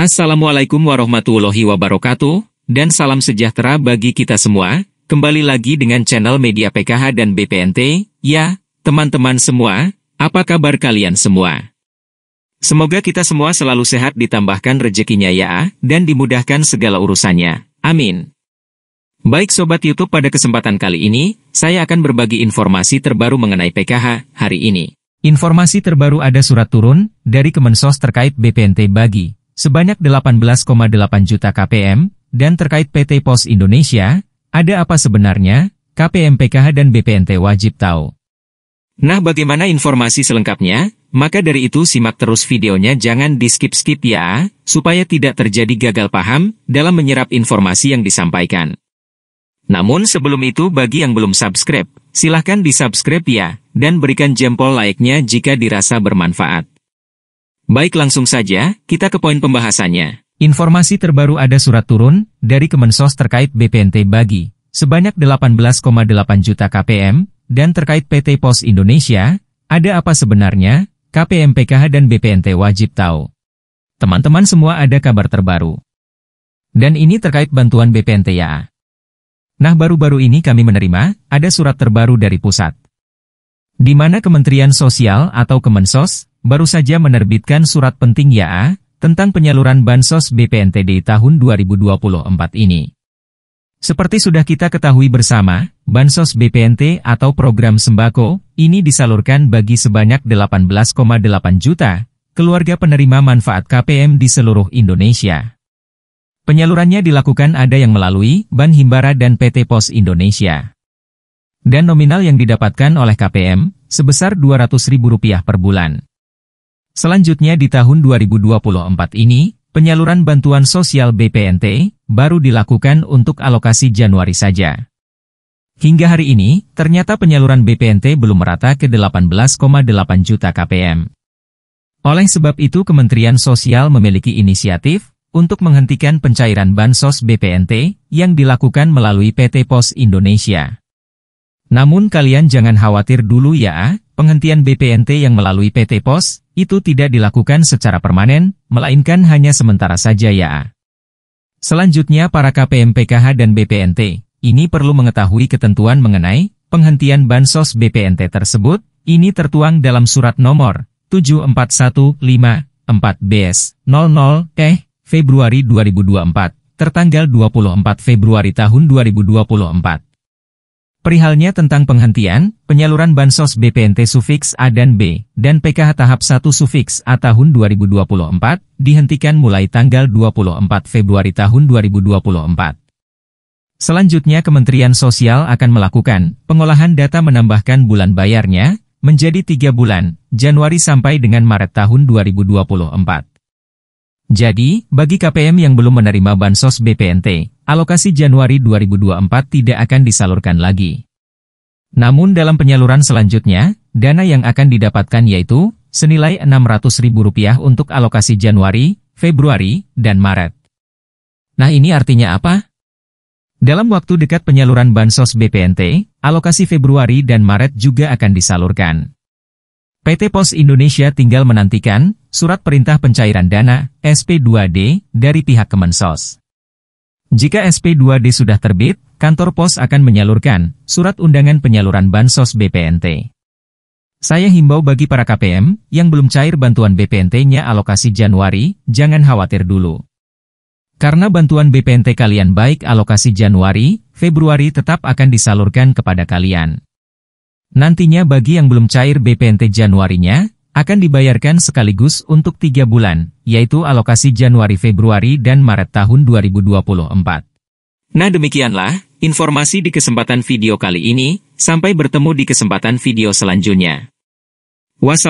Assalamualaikum warahmatullahi wabarakatuh, dan salam sejahtera bagi kita semua. Kembali lagi dengan channel Media PKH dan BPNT. Ya, teman-teman semua, apa kabar kalian semua? Semoga kita semua selalu sehat ditambahkan rezekinya ya, dan dimudahkan segala urusannya. Amin. Baik Sobat YouTube pada kesempatan kali ini, saya akan berbagi informasi terbaru mengenai PKH hari ini. Informasi terbaru ada surat turun dari Kemensos terkait BPNT bagi sebanyak 18,8 juta KPM, dan terkait PT Pos Indonesia, ada apa sebenarnya, KPM PKH dan BPNT wajib tahu. Nah bagaimana informasi selengkapnya? Maka dari itu simak terus videonya jangan di skip-skip ya, supaya tidak terjadi gagal paham dalam menyerap informasi yang disampaikan. Namun sebelum itu bagi yang belum subscribe, silahkan di subscribe ya, dan berikan jempol like-nya jika dirasa bermanfaat. Baik langsung saja, kita ke poin pembahasannya. Informasi terbaru ada surat turun dari Kemensos terkait BPNT bagi sebanyak 18,8 juta KPM, dan terkait PT Pos Indonesia, ada apa sebenarnya, KPM PKH dan BPNT wajib tahu. Teman-teman semua ada kabar terbaru. Dan ini terkait bantuan BPNT ya. Nah baru-baru ini kami menerima, ada surat terbaru dari pusat. Di mana Kementerian Sosial atau Kemensos baru saja menerbitkan surat penting YA tentang penyaluran Bansos BPNTD tahun 2024 ini. Seperti sudah kita ketahui bersama, Bansos BPNT atau program sembako ini disalurkan bagi sebanyak 18,8 juta keluarga penerima manfaat KPM di seluruh Indonesia. Penyalurannya dilakukan ada yang melalui Ban Himbara dan PT Pos Indonesia. Dan nominal yang didapatkan oleh KPM sebesar Rp200.000 per bulan. Selanjutnya di tahun 2024 ini, penyaluran bantuan sosial BPNT baru dilakukan untuk alokasi Januari saja. Hingga hari ini, ternyata penyaluran BPNT belum merata ke 18,8 juta KPM. Oleh sebab itu Kementerian Sosial memiliki inisiatif untuk menghentikan pencairan bansos BPNT yang dilakukan melalui PT Pos Indonesia. Namun kalian jangan khawatir dulu ya, penghentian BPNT yang melalui PT Pos, itu tidak dilakukan secara permanen, melainkan hanya sementara saja ya. Selanjutnya para KPM PKH dan BPNT, ini perlu mengetahui ketentuan mengenai penghentian Bansos BPNT tersebut, ini tertuang dalam surat nomor 74154 BS 00 eh Februari 2024, tertanggal 24 Februari tahun 2024. Perihalnya tentang penghentian, penyaluran Bansos BPNT sufiks A dan B, dan PKH tahap 1 sufiks A tahun 2024, dihentikan mulai tanggal 24 Februari tahun 2024. Selanjutnya Kementerian Sosial akan melakukan pengolahan data menambahkan bulan bayarnya menjadi tiga bulan, Januari sampai dengan Maret tahun 2024. Jadi, bagi KPM yang belum menerima Bansos BPNT, alokasi Januari 2024 tidak akan disalurkan lagi. Namun dalam penyaluran selanjutnya, dana yang akan didapatkan yaitu, senilai Rp600.000 untuk alokasi Januari, Februari, dan Maret. Nah ini artinya apa? Dalam waktu dekat penyaluran Bansos BPNT, alokasi Februari dan Maret juga akan disalurkan. PT Pos Indonesia tinggal menantikan surat perintah pencairan dana SP2D dari pihak Kemensos. Jika SP2D sudah terbit, kantor pos akan menyalurkan surat undangan penyaluran bansos BPNT. Saya himbau bagi para KPM yang belum cair bantuan BPNT-nya alokasi Januari, jangan khawatir dulu. Karena bantuan BPNT kalian baik alokasi Januari, Februari tetap akan disalurkan kepada kalian. Nantinya bagi yang belum cair BPNT Januarinya, akan dibayarkan sekaligus untuk tiga bulan, yaitu alokasi Januari, Februari, dan Maret tahun 2024. Nah demikianlah, informasi di kesempatan video kali ini, sampai bertemu di kesempatan video selanjutnya. Wassalamualaikum.